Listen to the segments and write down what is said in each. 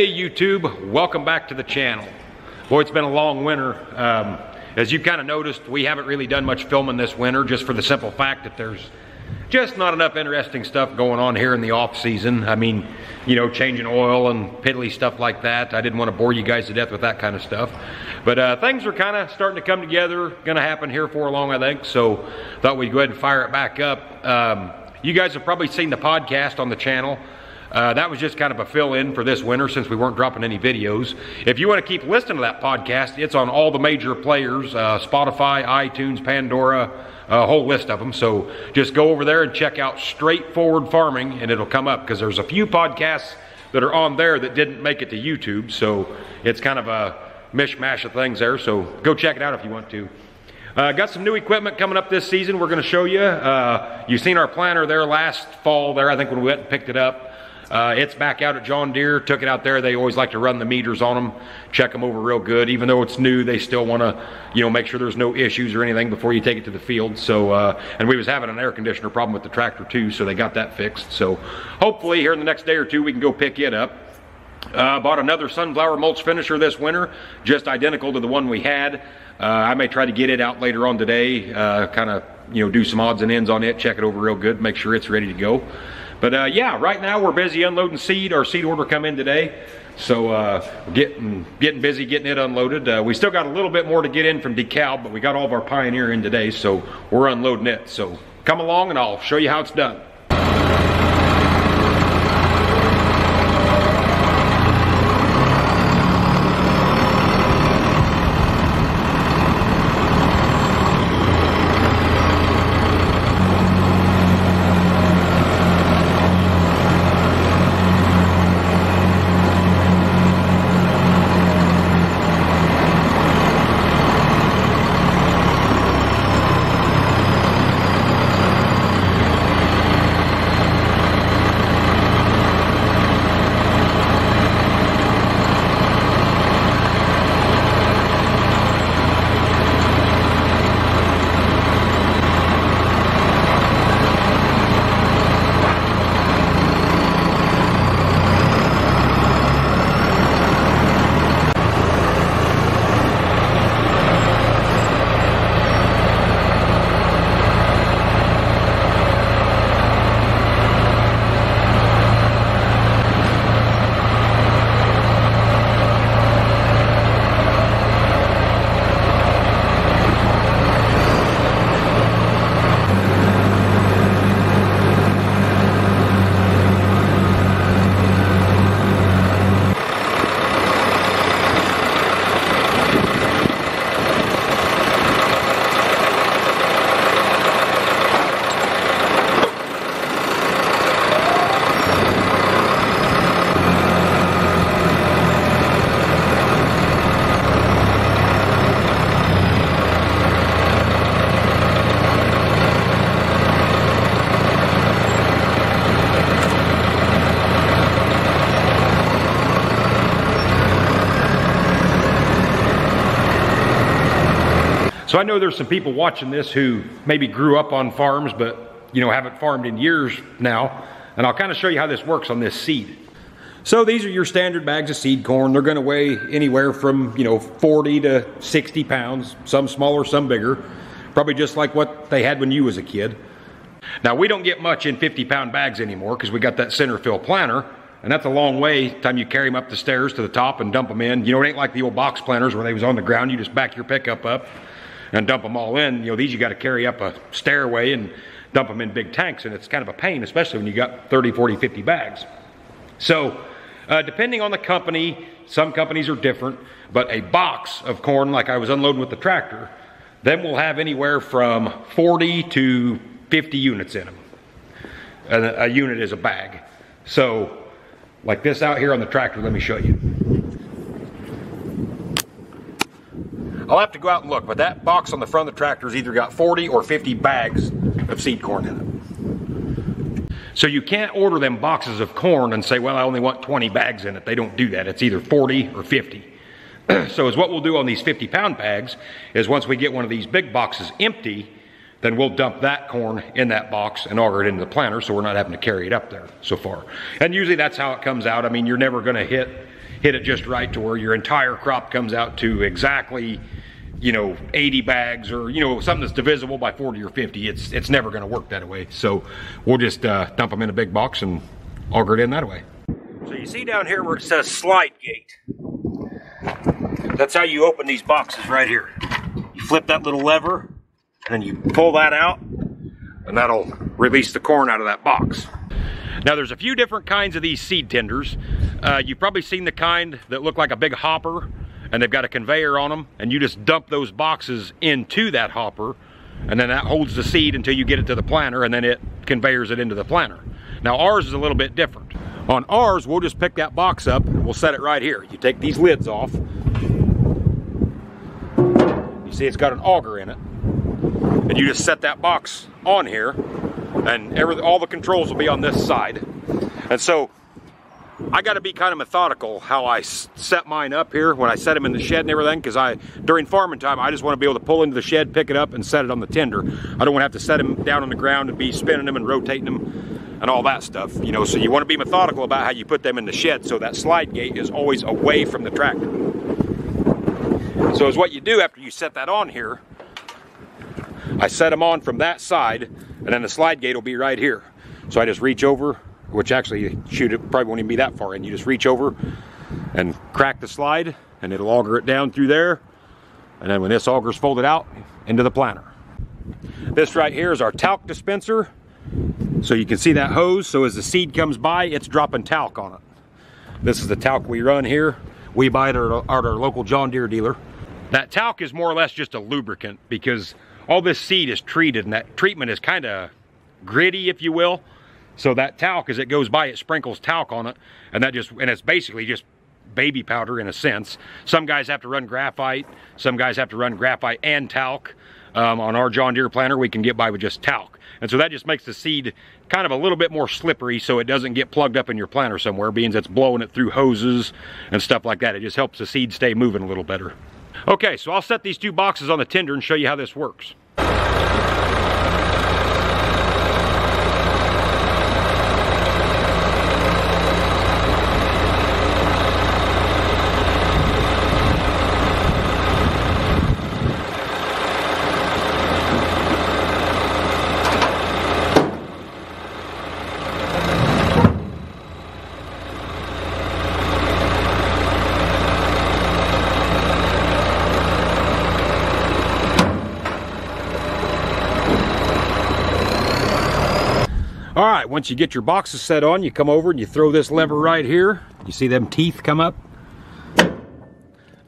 Hey YouTube, welcome back to the channel. Boy, it's been a long winter. Um, as you kind of noticed, we haven't really done much filming this winter just for the simple fact that there's just not enough interesting stuff going on here in the off season. I mean, you know, changing oil and piddly stuff like that. I didn't want to bore you guys to death with that kind of stuff. But uh, things are kind of starting to come together. Going to happen here for long, I think. So thought we'd go ahead and fire it back up. Um, you guys have probably seen the podcast on the channel. Uh, that was just kind of a fill-in for this winter since we weren't dropping any videos. If you want to keep listening to that podcast, it's on all the major players, uh, Spotify, iTunes, Pandora, a whole list of them. So just go over there and check out Straightforward Farming and it'll come up because there's a few podcasts that are on there that didn't make it to YouTube. So it's kind of a mishmash of things there. So go check it out if you want to. Uh, got some new equipment coming up this season. We're going to show you. Uh, you've seen our planter there last fall there, I think when we went and picked it up. Uh, it's back out at John Deere. Took it out there. They always like to run the meters on them, check them over real good. Even though it's new, they still want to, you know, make sure there's no issues or anything before you take it to the field. So, uh, and we was having an air conditioner problem with the tractor too, so they got that fixed. So, hopefully here in the next day or two we can go pick it up. Uh, bought another sunflower mulch finisher this winter, just identical to the one we had. Uh, I may try to get it out later on today, uh, kind of, you know, do some odds and ends on it, check it over real good, make sure it's ready to go. But uh, yeah, right now we're busy unloading seed. Our seed order come in today. So uh, getting getting busy getting it unloaded. Uh, we still got a little bit more to get in from DeKalb, but we got all of our Pioneer in today, so we're unloading it. So come along and I'll show you how it's done. I know there's some people watching this who maybe grew up on farms, but you know haven't farmed in years now. And I'll kind of show you how this works on this seed. So these are your standard bags of seed corn. They're gonna weigh anywhere from, you know, 40 to 60 pounds, some smaller, some bigger. Probably just like what they had when you was a kid. Now we don't get much in 50 pound bags anymore because we got that center fill planter and that's a long way time you carry them up the stairs to the top and dump them in. You know, it ain't like the old box planters where they was on the ground. You just back your pickup up and dump them all in. You know, these you got to carry up a stairway and dump them in big tanks, and it's kind of a pain, especially when you got 30, 40, 50 bags. So, uh, depending on the company, some companies are different, but a box of corn, like I was unloading with the tractor, then we'll have anywhere from 40 to 50 units in them. A, a unit is a bag. So, like this out here on the tractor, let me show you. I'll have to go out and look, but that box on the front of the tractor has either got 40 or 50 bags of seed corn in it. So you can't order them boxes of corn and say, well, I only want 20 bags in it. They don't do that. It's either 40 or 50. so is what we'll do on these 50 pound bags is once we get one of these big boxes empty, then we'll dump that corn in that box and auger it into the planter so we're not having to carry it up there so far. And usually that's how it comes out. I mean, you're never gonna hit hit it just right to where your entire crop comes out to exactly you know 80 bags or you know something that's divisible by 40 or 50 it's it's never going to work that way. So we'll just uh, dump them in a big box and auger it in that way. So you see down here where it says slide gate? That's how you open these boxes right here. You flip that little lever and you pull that out and that'll release the corn out of that box. Now there's a few different kinds of these seed tenders uh, you've probably seen the kind that look like a big hopper and they've got a conveyor on them and you just dump those boxes into that hopper and then that holds the seed until you get it to the planter and then it conveyors it into the planter. Now ours is a little bit different. On ours, we'll just pick that box up and we'll set it right here. You take these lids off. You see it's got an auger in it. And you just set that box on here and every, all the controls will be on this side. And so I got to be kind of methodical how I set mine up here when I set them in the shed and everything because I during farming time I just want to be able to pull into the shed, pick it up, and set it on the tender. I don't want to have to set them down on the ground and be spinning them and rotating them and all that stuff. You know, so you want to be methodical about how you put them in the shed so that slide gate is always away from the tractor. So is what you do after you set that on here. I set them on from that side and then the slide gate will be right here. So I just reach over which actually shoot it probably won't even be that far in. You just reach over and crack the slide and it'll auger it down through there. And then when this auger's folded out, into the planter. This right here is our talc dispenser. So you can see that hose. So as the seed comes by, it's dropping talc on it. This is the talc we run here. We buy it at our, at our local John Deere dealer. That talc is more or less just a lubricant because all this seed is treated and that treatment is kind of gritty, if you will. So that talc, as it goes by, it sprinkles talc on it, and that just, and it's basically just baby powder in a sense. Some guys have to run graphite, some guys have to run graphite and talc. Um, on our John Deere planter, we can get by with just talc. And so that just makes the seed kind of a little bit more slippery so it doesn't get plugged up in your planter somewhere, being it's blowing it through hoses and stuff like that. It just helps the seed stay moving a little better. Okay, so I'll set these two boxes on the tender and show you how this works. All right, once you get your boxes set on, you come over and you throw this lever right here. You see them teeth come up?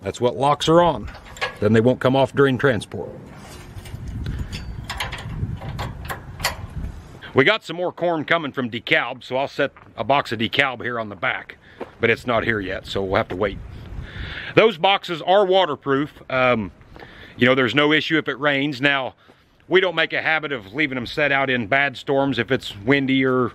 That's what locks are on. Then they won't come off during transport. We got some more corn coming from DeKalb, so I'll set a box of DeKalb here on the back, but it's not here yet, so we'll have to wait. Those boxes are waterproof. Um, you know, there's no issue if it rains. Now, we don't make a habit of leaving them set out in bad storms if it's windy or,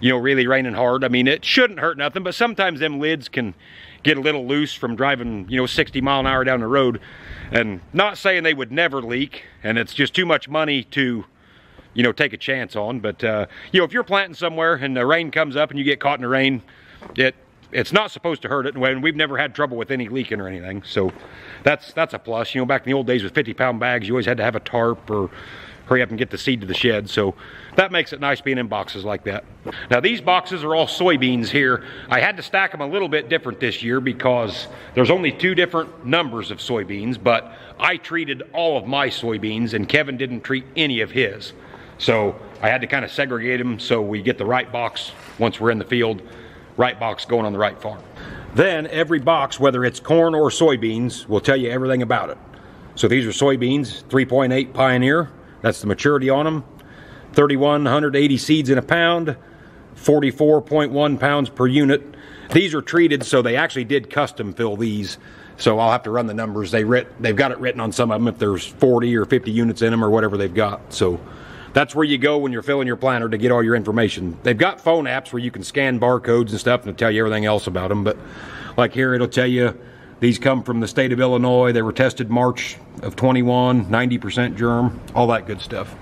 you know, really raining hard. I mean, it shouldn't hurt nothing, but sometimes them lids can get a little loose from driving, you know, 60 mile an hour down the road. And not saying they would never leak, and it's just too much money to, you know, take a chance on. But, uh, you know, if you're planting somewhere and the rain comes up and you get caught in the rain, it it's not supposed to hurt it, and we've never had trouble with any leaking or anything. So that's that's a plus. You know, back in the old days with 50 pound bags, you always had to have a tarp or hurry up and get the seed to the shed. So that makes it nice being in boxes like that. Now these boxes are all soybeans here. I had to stack them a little bit different this year because there's only two different numbers of soybeans, but I treated all of my soybeans and Kevin didn't treat any of his. So I had to kind of segregate them so we get the right box once we're in the field right box going on the right farm. Then every box, whether it's corn or soybeans, will tell you everything about it. So these are soybeans, 3.8 Pioneer. That's the maturity on them. 3,180 seeds in a pound, 44.1 pounds per unit. These are treated, so they actually did custom fill these. So I'll have to run the numbers. They writ, they've got it written on some of them if there's 40 or 50 units in them or whatever they've got. So that's where you go when you're filling your planter to get all your information. They've got phone apps where you can scan barcodes and stuff and tell you everything else about them. But like here, it'll tell you these come from the state of Illinois. They were tested March of 21, 90% germ, all that good stuff.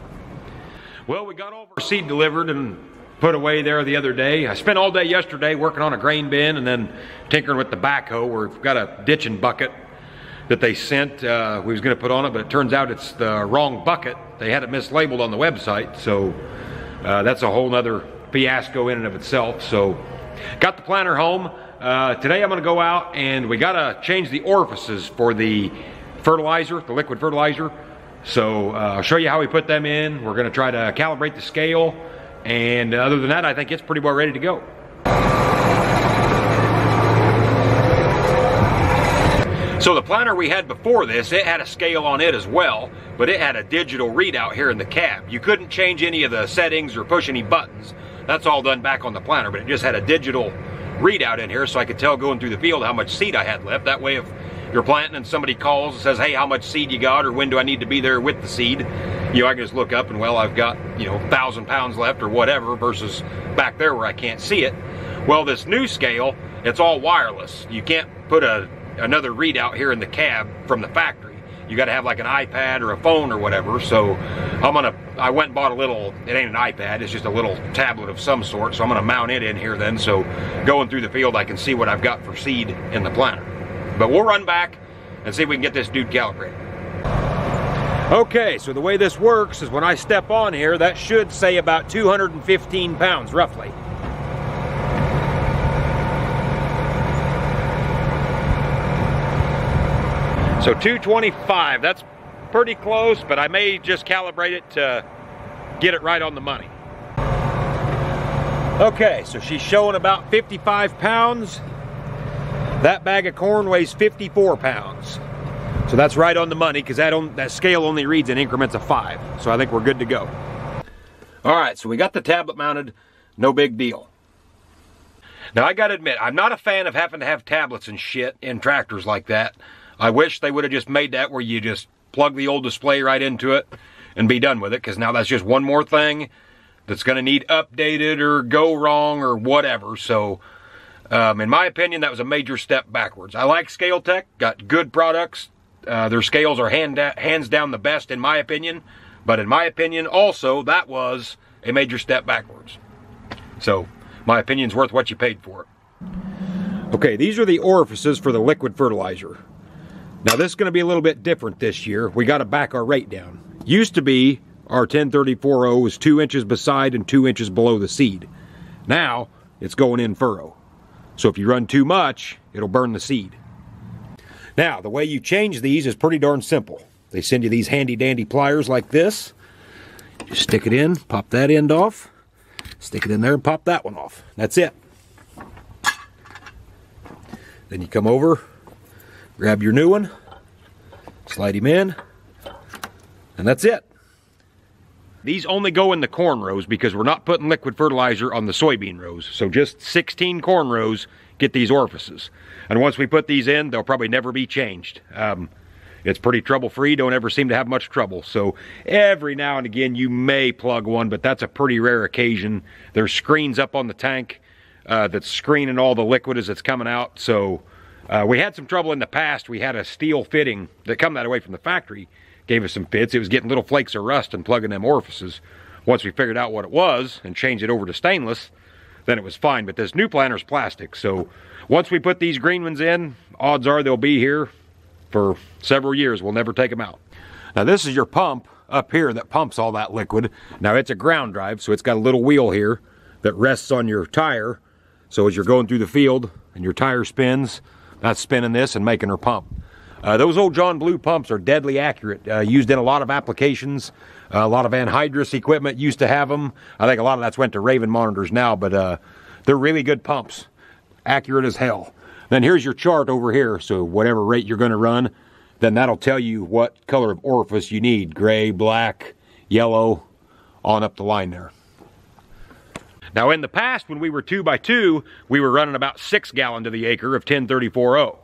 Well, we got all of our seed delivered and put away there the other day. I spent all day yesterday working on a grain bin and then tinkering with the backhoe. We've got a ditching bucket that they sent. Uh, we was going to put on it, but it turns out it's the wrong bucket. They had it mislabeled on the website, so uh, that's a whole other fiasco in and of itself. So got the planter home. Uh, today I'm going to go out and we got to change the orifices for the fertilizer, the liquid fertilizer. So uh, I'll show you how we put them in. We're going to try to calibrate the scale. And other than that, I think it's pretty well ready to go. So the planter we had before this, it had a scale on it as well, but it had a digital readout here in the cab. You couldn't change any of the settings or push any buttons. That's all done back on the planter, but it just had a digital readout in here so I could tell going through the field how much seed I had left. That way if you're planting and somebody calls and says, hey, how much seed you got or when do I need to be there with the seed, you know, I can just look up and, well, I've got, you know, 1,000 pounds left or whatever versus back there where I can't see it. Well, this new scale, it's all wireless. You can't put a another readout here in the cab from the factory. You got to have like an iPad or a phone or whatever. So I'm gonna. I went and bought a little. It ain't an iPad. It's just a little tablet of some sort. So I'm gonna mount it in here then. So going through the field, I can see what I've got for seed in the planter. But we'll run back and see if we can get this dude calibrated. Okay, so the way this works is when I step on here, that should say about 215 pounds, roughly. So 225, that's pretty close, but I may just calibrate it to get it right on the money. Okay, so she's showing about 55 pounds. That bag of corn weighs 54 pounds. So that's right on the money because that, on, that scale only reads in increments of five. So I think we're good to go. All right, so we got the tablet mounted. No big deal. Now I gotta admit, I'm not a fan of having to have tablets and shit in tractors like that. I wish they would have just made that where you just plug the old display right into it and be done with it because now that's just one more thing that's going to need updated or go wrong or whatever. So um, in my opinion, that was a major step backwards. I like Scale-Tec, got good products. Uh, their scales are hand hands down the best in my opinion. But in my opinion, also, that was a major step backwards. So my opinion's worth what you paid for it. Okay, these are the orifices for the liquid fertilizer. Now this is going to be a little bit different this year. We got to back our rate down. Used to be our 1034O was two inches beside and two inches below the seed. Now it's going in furrow. So if you run too much, it'll burn the seed. Now, the way you change these is pretty darn simple. They send you these handy dandy pliers like this. Just stick it in, pop that end off, stick it in there and pop that one off. That's it. Then you come over, grab your new one, slide him in, and that's it. These only go in the corn rows because we're not putting liquid fertilizer on the soybean rows. So just 16 corn rows get these orifices. And once we put these in, they'll probably never be changed. Um, it's pretty trouble free, don't ever seem to have much trouble. So every now and again you may plug one, but that's a pretty rare occasion. There's screens up on the tank uh, that's screening all the liquid as it's coming out. So uh, we had some trouble in the past. We had a steel fitting that come that way from the factory gave us some fits. It was getting little flakes of rust and plugging them orifices. Once we figured out what it was and changed it over to stainless, then it was fine. But this new planter's plastic. So once we put these green ones in, odds are they'll be here for several years. We'll never take them out. Now this is your pump up here that pumps all that liquid. Now it's a ground drive, so it's got a little wheel here that rests on your tire. So as you're going through the field and your tire spins, that's spinning this and making her pump. Uh, those old John Blue pumps are deadly accurate, uh, used in a lot of applications. Uh, a lot of anhydrous equipment used to have them. I think a lot of that's went to Raven monitors now, but uh, they're really good pumps. Accurate as hell. Then here's your chart over here. So whatever rate you're going to run, then that'll tell you what color of orifice you need. Gray, black, yellow, on up the line there. Now in the past, when we were two by two, we were running about six gallon to the acre of 1034O.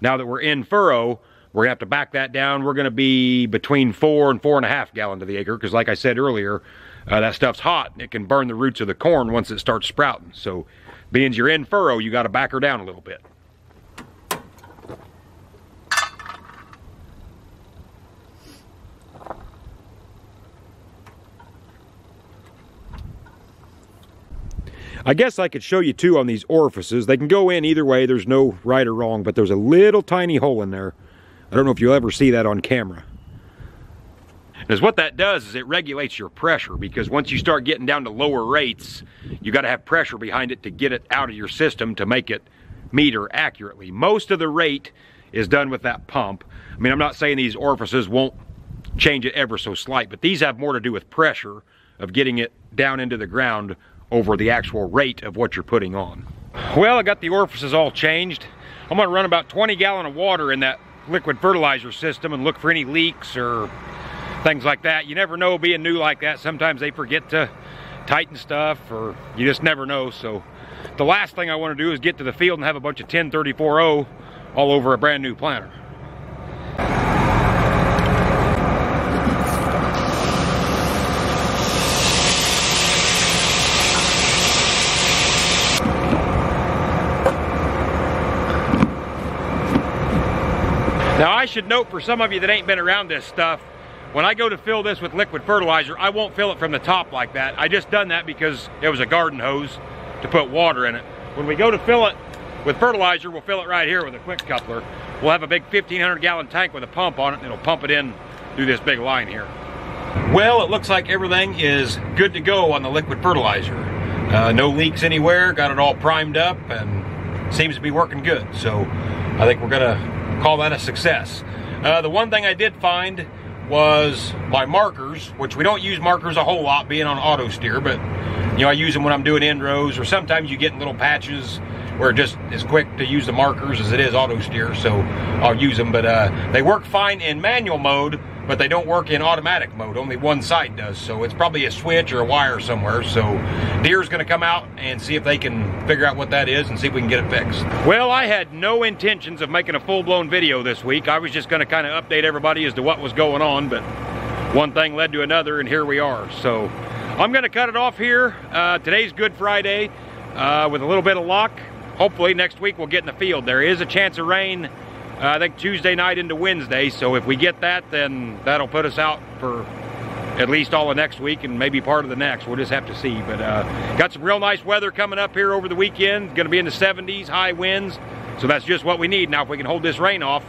Now that we're in furrow, we're gonna have to back that down. We're gonna be between four and four and a half gallon to the acre, because like I said earlier, uh, that stuff's hot and it can burn the roots of the corn once it starts sprouting. So being you're in furrow, you gotta back her down a little bit. I guess I could show you too on these orifices. They can go in either way. There's no right or wrong, but there's a little tiny hole in there. I don't know if you'll ever see that on camera. Because what that does is it regulates your pressure because once you start getting down to lower rates, you got to have pressure behind it to get it out of your system to make it meter accurately. Most of the rate is done with that pump. I mean, I'm not saying these orifices won't change it ever so slight, but these have more to do with pressure of getting it down into the ground over the actual rate of what you're putting on. Well, I got the orifices all changed. I'm gonna run about 20 gallon of water in that liquid fertilizer system and look for any leaks or things like that. You never know being new like that. Sometimes they forget to tighten stuff or you just never know. So the last thing I want to do is get to the field and have a bunch of 1034O all over a brand new planter. Now I should note for some of you that ain't been around this stuff, when I go to fill this with liquid fertilizer, I won't fill it from the top like that. I just done that because it was a garden hose to put water in it. When we go to fill it with fertilizer, we'll fill it right here with a quick coupler. We'll have a big 1500 gallon tank with a pump on it and it'll pump it in through this big line here. Well, it looks like everything is good to go on the liquid fertilizer. Uh, no leaks anywhere, got it all primed up and seems to be working good. So I think we're gonna call that a success. Uh, the one thing I did find was my markers, which we don't use markers a whole lot being on auto steer, but you know, I use them when I'm doing end rows or sometimes you get in little patches where just is quick to use the markers as it is auto steer, so I'll use them. But uh, they work fine in manual mode, but they don't work in automatic mode. Only one side does, so it's probably a switch or a wire somewhere. So Deere's gonna come out and see if they can figure out what that is and see if we can get it fixed. Well, I had no intentions of making a full-blown video this week. I was just gonna kind of update everybody as to what was going on, but one thing led to another and here we are. So I'm gonna cut it off here. Uh, today's Good Friday uh, with a little bit of luck. Hopefully next week we'll get in the field. There is a chance of rain I think Tuesday night into Wednesday. So if we get that, then that'll put us out for at least all of next week and maybe part of the next. We'll just have to see. But uh, got some real nice weather coming up here over the weekend. Going to be in the 70s, high winds. So that's just what we need. Now, if we can hold this rain off,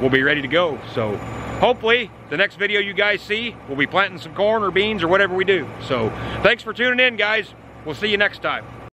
we'll be ready to go. So hopefully the next video you guys see, we'll be planting some corn or beans or whatever we do. So thanks for tuning in, guys. We'll see you next time.